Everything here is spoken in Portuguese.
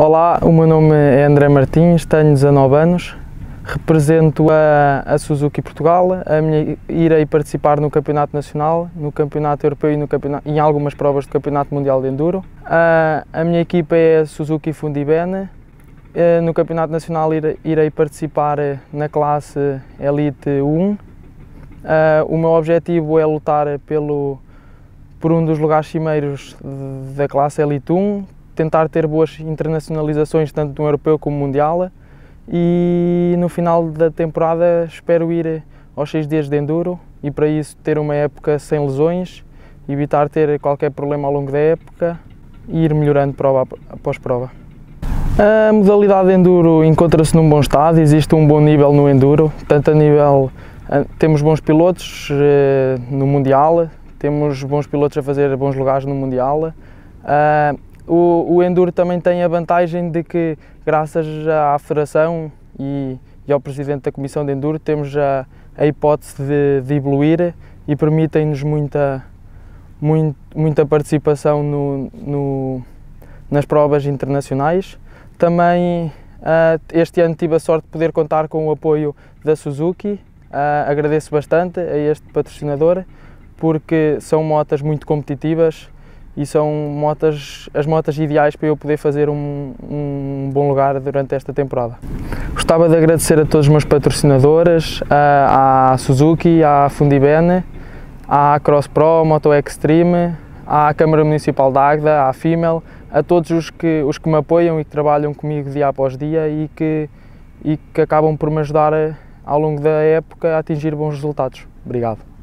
Olá, o meu nome é André Martins, tenho 19 anos, represento a, a Suzuki Portugal, a minha, irei participar no Campeonato Nacional, no Campeonato Europeu e no campeonato, em algumas provas do Campeonato Mundial de Enduro. A, a minha equipa é a Suzuki Fundibene, eh, no Campeonato Nacional irei participar na classe Elite 1. O meu objetivo é lutar pelo, por um dos lugares cimeiros da classe Elite 1, tentar ter boas internacionalizações tanto no europeu como mundial e no final da temporada espero ir aos seis dias de enduro e para isso ter uma época sem lesões, evitar ter qualquer problema ao longo da época e ir melhorando prova após prova. A modalidade de enduro encontra-se num bom estado, existe um bom nível no enduro, tanto a nível temos bons pilotos eh, no mundial, temos bons pilotos a fazer bons lugares no mundial. O, o Enduro também tem a vantagem de que, graças à Federação e, e ao Presidente da Comissão de Enduro, temos a, a hipótese de, de evoluir e permitem-nos muita, muito, muita participação no, no, nas provas internacionais. Também uh, este ano tive a sorte de poder contar com o apoio da Suzuki. Uh, agradeço bastante a este patrocinador porque são motas muito competitivas e são motas, as motas ideais para eu poder fazer um, um bom lugar durante esta temporada. Gostava de agradecer a todos os meus patrocinadores, à, Suzuki, à Fundibene, à Cross Pro, Moto Extreme, à Câmara Municipal de Agda, à FIMEL, a todos os que, os que me apoiam e que trabalham comigo dia após dia e que, e que acabam por me ajudar ao longo da época a atingir bons resultados. Obrigado.